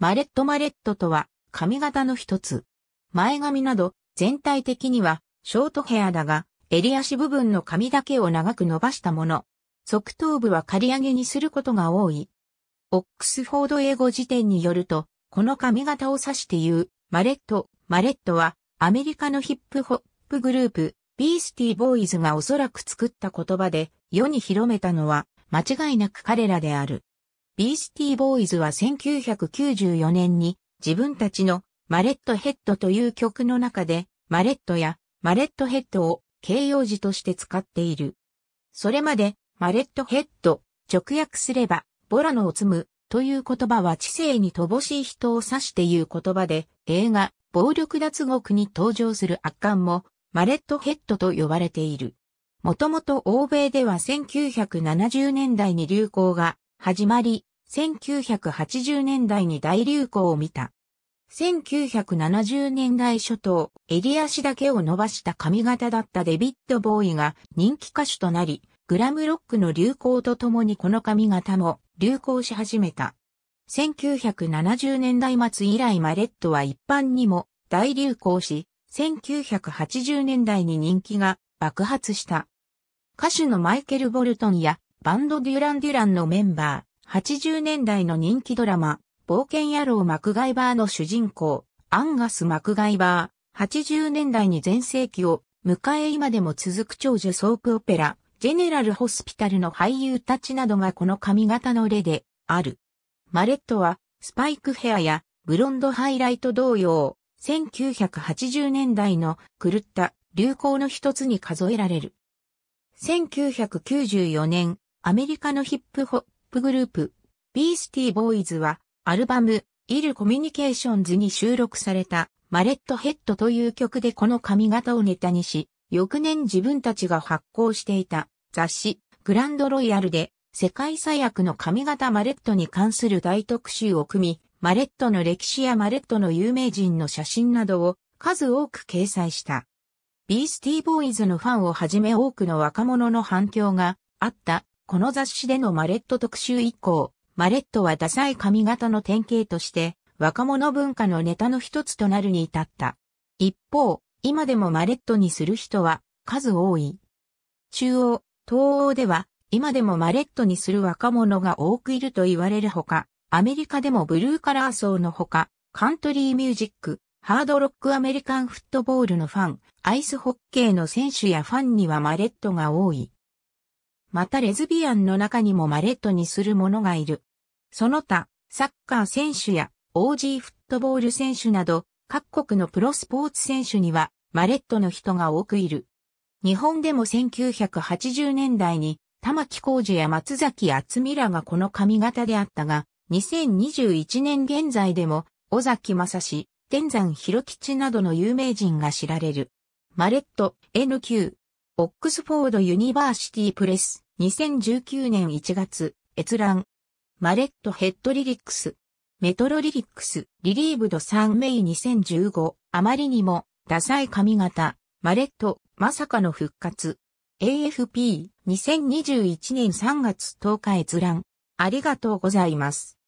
マレットマレットとは髪型の一つ。前髪など全体的にはショートヘアだが、襟足部分の髪だけを長く伸ばしたもの。側頭部は刈り上げにすることが多い。オックスフォード英語辞典によると、この髪型を指して言う、マレット、マレットは、アメリカのヒップホップグループ、ビースティーボーイズがおそらく作った言葉で、世に広めたのは、間違いなく彼らである。ビースティーボーイズは1994年に、自分たちのマレットヘッドという曲の中で、マレットやマレットヘッドを形容詞として使っている。それまで、マレットヘッド、直訳すれば、ボラノを積むという言葉は知性に乏しい人を指して言う言葉で、映画、暴力脱獄に登場する悪漢も、マレットヘッドと呼ばれている。もともと欧米では1970年代に流行が始まり、1980年代に大流行を見た。1970年代初頭、襟足だけを伸ばした髪型だったデビッド・ボーイが人気歌手となり、グラムロックの流行とともにこの髪型も流行し始めた。1970年代末以来マレットは一般にも大流行し、1980年代に人気が爆発した。歌手のマイケル・ボルトンやバンドデュラン・デュランのメンバー、80年代の人気ドラマ、冒険野郎マクガイバーの主人公、アンガス・マクガイバー、80年代に全盛期を迎え今でも続く長寿ソープオペラ、ジェネラルホスピタルの俳優たちなどがこの髪型の例である。マレットはスパイクヘアやブロンドハイライト同様、1980年代の狂った流行の一つに数えられる。1994年、アメリカのヒップホップグループ、ビースティーボーイズは、アルバム、イルコミュニケーションズに収録された、マレットヘッドという曲でこの髪型をネタにし、翌年自分たちが発行していた雑誌グランドロイヤルで世界最悪の髪型マレットに関する大特集を組み、マレットの歴史やマレットの有名人の写真などを数多く掲載した。ビースティーボーイズのファンをはじめ多くの若者の反響があったこの雑誌でのマレット特集以降、マレットはダサい髪型の典型として若者文化のネタの一つとなるに至った。一方、今でもマレットにする人は数多い。中央、東欧では今でもマレットにする若者が多くいると言われるほか、アメリカでもブルーカラー層のほか、カントリーミュージック、ハードロックアメリカンフットボールのファン、アイスホッケーの選手やファンにはマレットが多い。またレズビアンの中にもマレットにする者がいる。その他、サッカー選手や OG フットボール選手など、各国のプロスポーツ選手にはマレットの人が多くいる。日本でも1980年代に玉木浩二や松崎厚美らがこの髪型であったが、2021年現在でも尾崎正史、天山博吉などの有名人が知られる。マレット NQ Oxford University Press 2019年1月閲覧 Mullet Head Lyrics MetroLyrics、Retrieved 3 May 2015、あまりにも、ダサい髪型、マレット、まさかの復活。AFP、2021年3月10日閲覧。ありがとうございます。